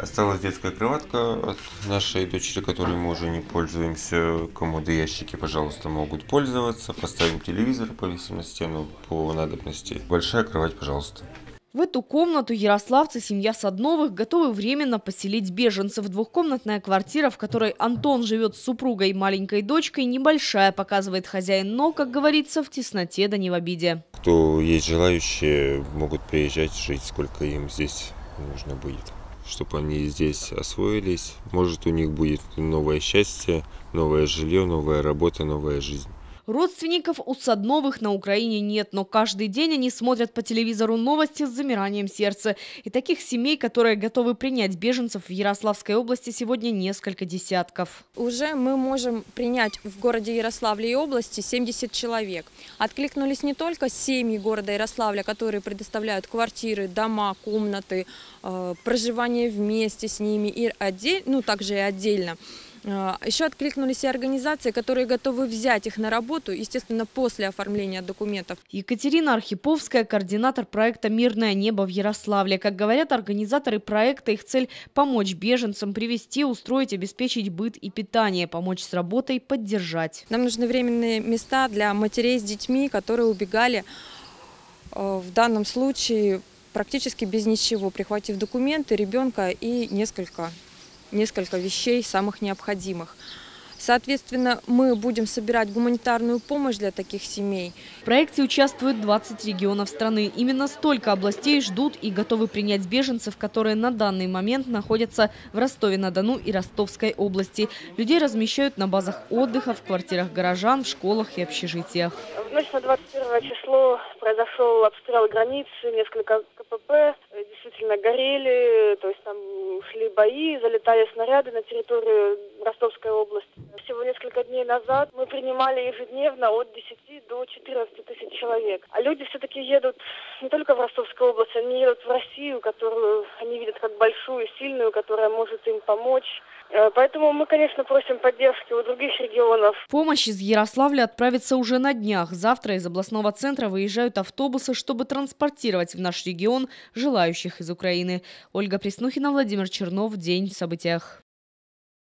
Осталась детская кроватка от нашей дочери, которой мы уже не пользуемся. Комоды, ящики, пожалуйста, могут пользоваться. Поставим телевизор, повесим на стену по надобности. Большая кровать, пожалуйста. В эту комнату ярославцы, семья Садновых, готовы временно поселить беженцев. Двухкомнатная квартира, в которой Антон живет с супругой и маленькой дочкой, небольшая, показывает хозяин, но, как говорится, в тесноте да не в обиде. Кто есть желающие, могут приезжать жить, сколько им здесь нужно будет. Чтобы они здесь освоились. Может, у них будет новое счастье, новое жилье, новая работа, новая жизнь. Родственников у Садновых на Украине нет, но каждый день они смотрят по телевизору новости с замиранием сердца. И таких семей, которые готовы принять беженцев в Ярославской области, сегодня несколько десятков. Уже мы можем принять в городе Ярославле и области 70 человек. Откликнулись не только семьи города Ярославля, которые предоставляют квартиры, дома, комнаты, э, проживание вместе с ними, и отдель, ну также и отдельно. А, Еще откликнулись и организации, которые готовы взять их на работу, естественно, после оформления документов. Екатерина Архиповская, координатор проекта «Мирное небо» в Ярославле. Как говорят организаторы проекта, их цель – помочь беженцам привести, устроить, обеспечить быт и питание, помочь с работой, поддержать. Нам нужны временные места для матерей с детьми, которые убегали э, в данном случае практически без ничего, прихватив документы, ребенка и несколько несколько вещей самых необходимых. Соответственно, мы будем собирать гуманитарную помощь для таких семей. В проекте участвуют 20 регионов страны. Именно столько областей ждут и готовы принять беженцев, которые на данный момент находятся в Ростове-на-Дону и Ростовской области. Людей размещают на базах отдыха, в квартирах горожан, в школах и общежитиях. В ночь на 21 число произошел обстрел границы, несколько КПП действительно горели, то есть там шли бои, залетали снаряды на территорию Ростовской области. Всего несколько дней назад мы принимали ежедневно от 10 до 14 тысяч человек. А люди все-таки едут не только в Ростовскую область, они едут в Россию, которую они видят как большую, сильную, которая может им помочь. Э, поэтому мы, конечно, просим поддержки у других регионов. Помощь из Ярославля отправится уже на днях. Завтра из областного центра выезжают автобусы, чтобы транспортировать в наш регион желающих из Украины. Ольга Преснухина, Владимир Чернов. День в событиях.